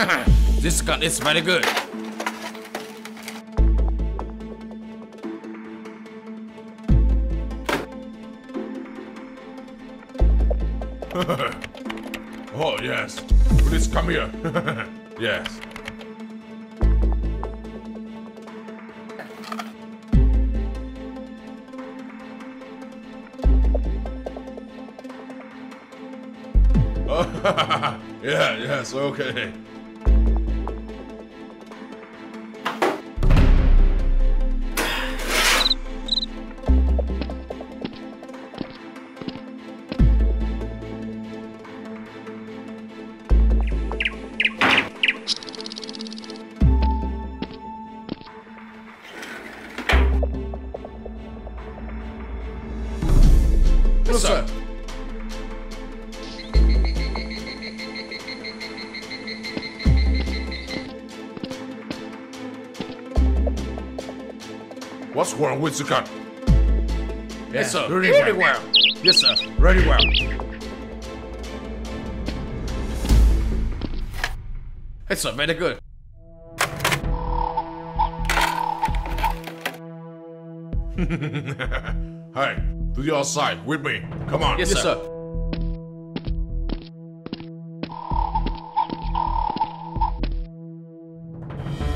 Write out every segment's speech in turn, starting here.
this gun is very good. oh, yes. Please come here. yes. yeah, yes, okay. What's wrong with the gun? Yes, sir. Very Very well. well. Yes, sir. Very well. Yes, sir. Very good. Hey, to the other side with me. Come on. Yes, sir.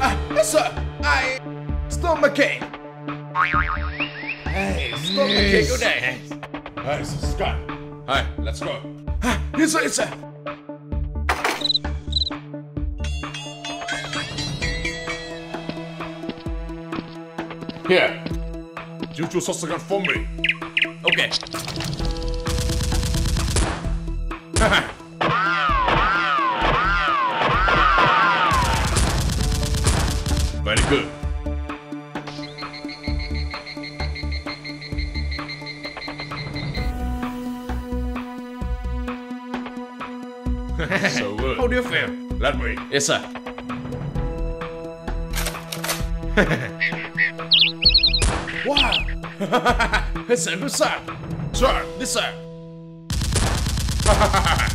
Ah, yes, sir. I stole my cake. Hey, stole my cake. Good day. Hey, this is Scott. Hey, let's go. Ah, yes. Yes, sir. Here. You two the gun for me. Okay. Very good. Let me. Yes, sir. wow. yes, sir. Good, sir. Sir. Yes, sir.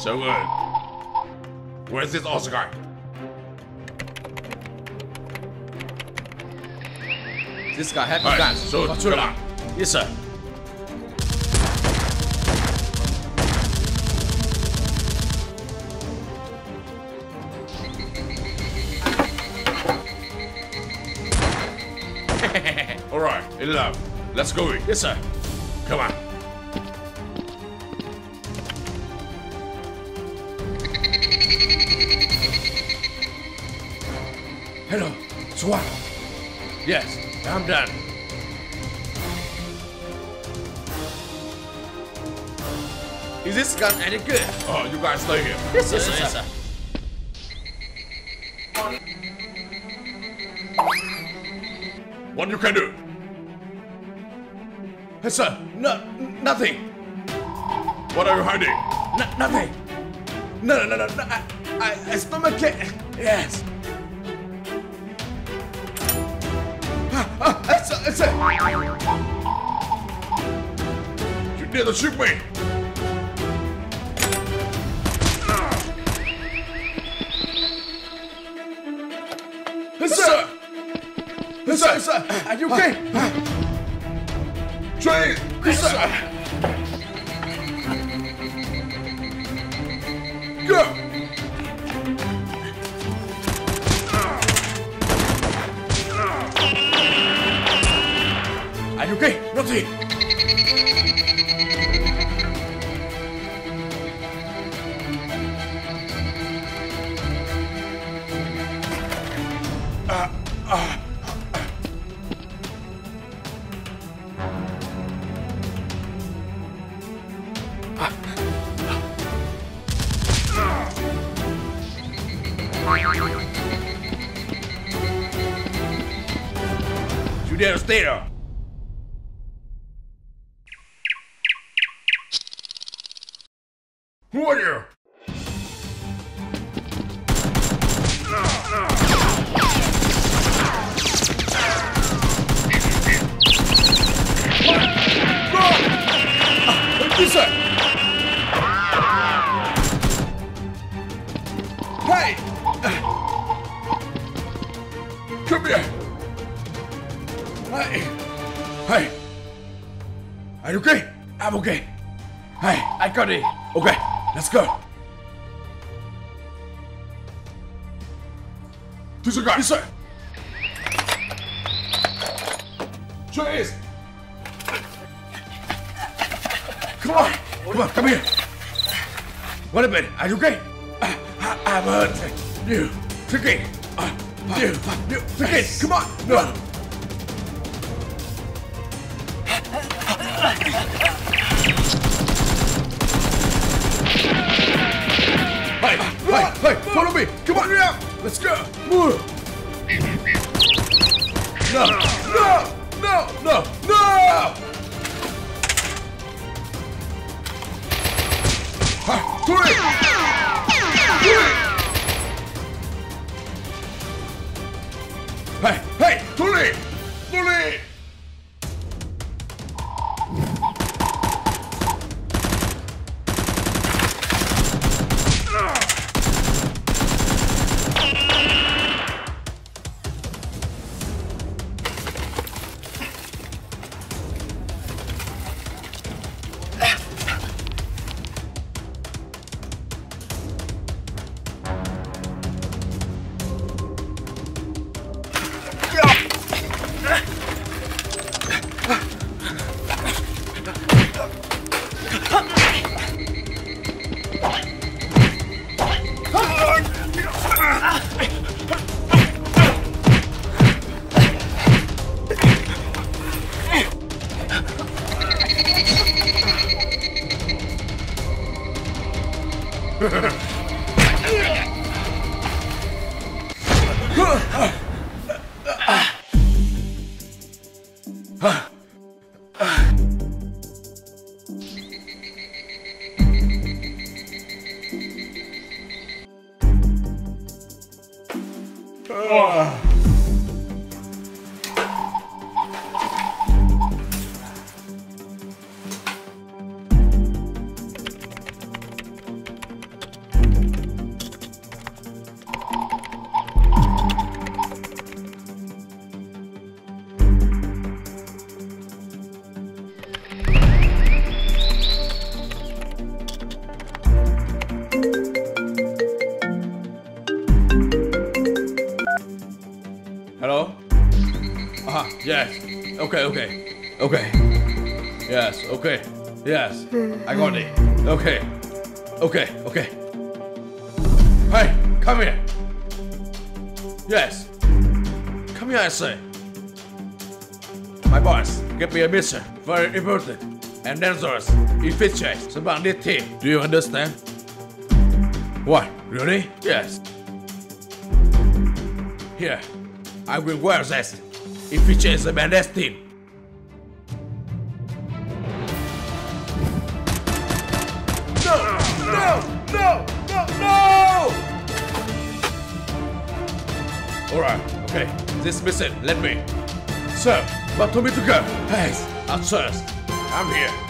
So good. Where's this other This guy have Hey, gun. so For come on. Yes, sir. All right, enough. Let's go. in. Yes, sir. Come on. Hello. Swat. Yes, I'm done. Is this gun any good? Oh, you guys stay here. Yes, sir. Yes, sir. What you can do? Yes, sir. No, nothing. What are you hiding? No, nothing. No, no, no, no. no. I, I, I stole my cake. Yes. Ah, sir. Sir. You to shoot me? Sir. Sir. Sir. Are you okay? Train! Sir. Go! Are you okay? Nothing. You dare to? Who I it. Okay, let's go. Disregard! Yes, sir. Chase! Come on, come on, come here. What minute, are you okay? Uh, I, I'm hurt. You. Uh, you, you, it. Come on. No. Hey, follow me. Come on, yeah. Let's go. Move. No, no, no, no, no. Ah, do it. Do it. Hey, hey, Tully! Tully! Ah, yes. Okay, okay. Okay. Yes, okay. Yes. I got it. Okay. Okay, okay. Hey, come here. Yes. Come here, I say. My boss, give me a mission. Very important. And dangerous. Efficient. It's about this team. Do you understand? What? Really? Yes. Here. I will wear this. Efficient is the best team. No! No! No! No! No! Alright, okay. This mission, let me. Sir, what told me to go? Thanks. At first, I'm here.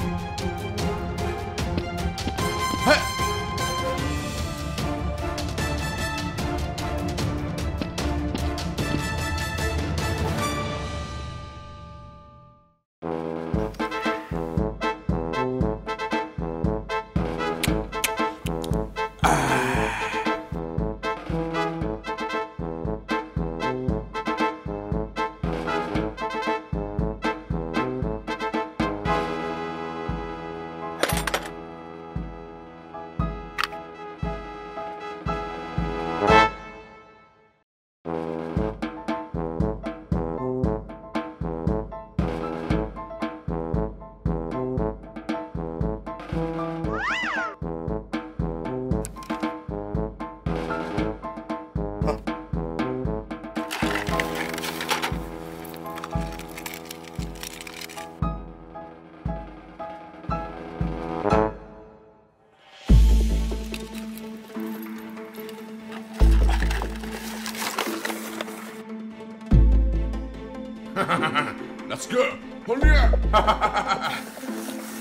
Let's go! Hold me Let's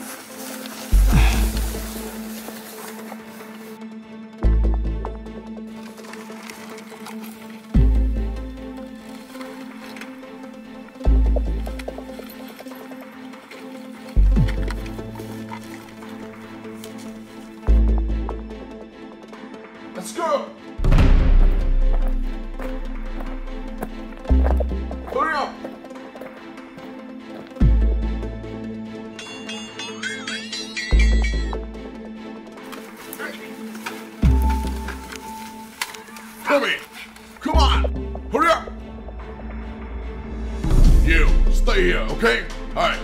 stay here, okay? Alright,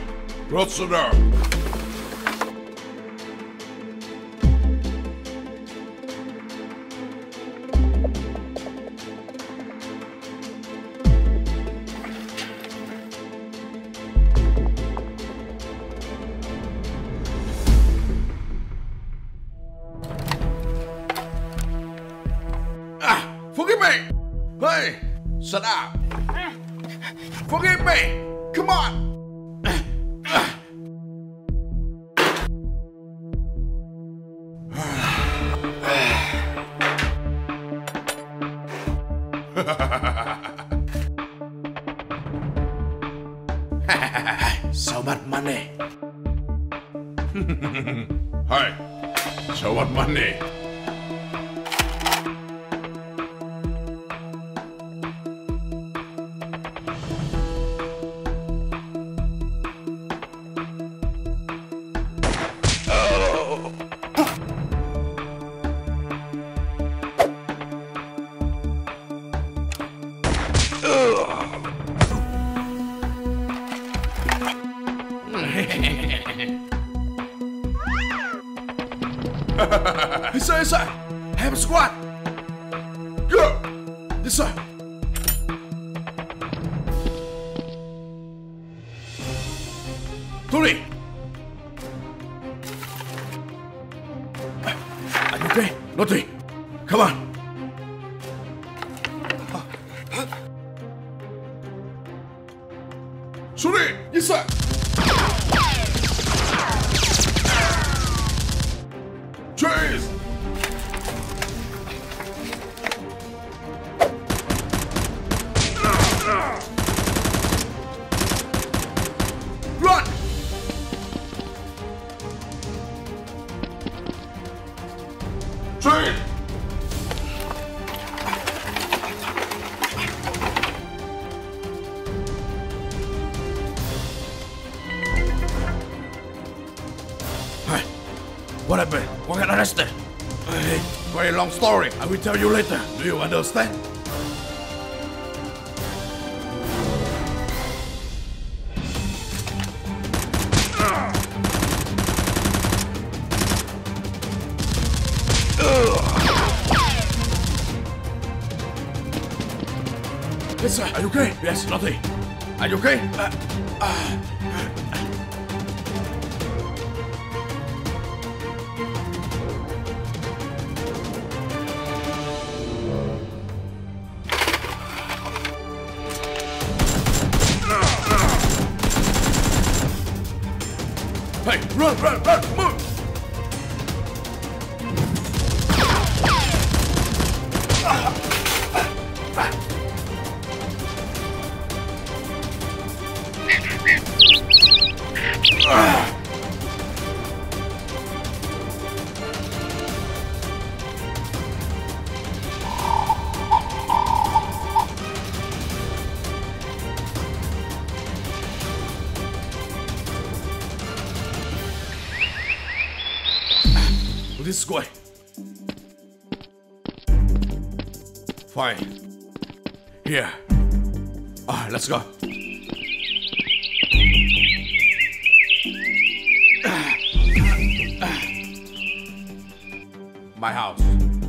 what's the door? Ah, forgive me! Hey, shut up! Forgive me! Come on! So much money. Hey, so what money? Yes, sir. Have a squat. Go! Yes, sir. Tony! Are you okay? Lottie, come on. Suri! Yes, sir. Chase! What happened? Who got arrested? Hey, very long story. I will tell you later. Do you understand? Yes, sir. Are you okay? Yes, Lottie. Are you okay? Uh, hey, run, run, run, move! This let's go. My house.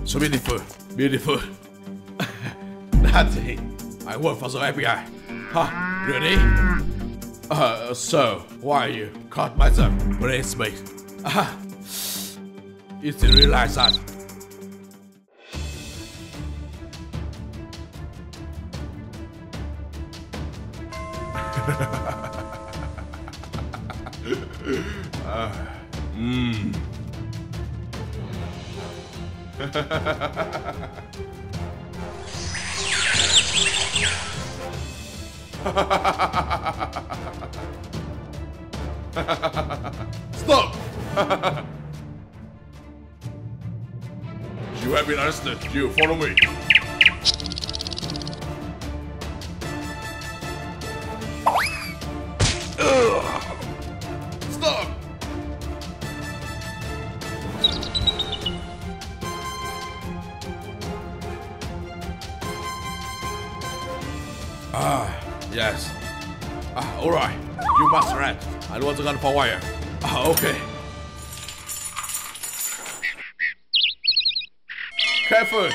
So beautiful. Beautiful. Nothing. I work for the FBI. Huh? Really? Uh, so, why you caught myself? Please me. Ah. You still realize that? uh, mm. Stop! you have been arrested. You follow me. Ah, all right. You must rest. I want to gun for wire. Ah, okay. Careful!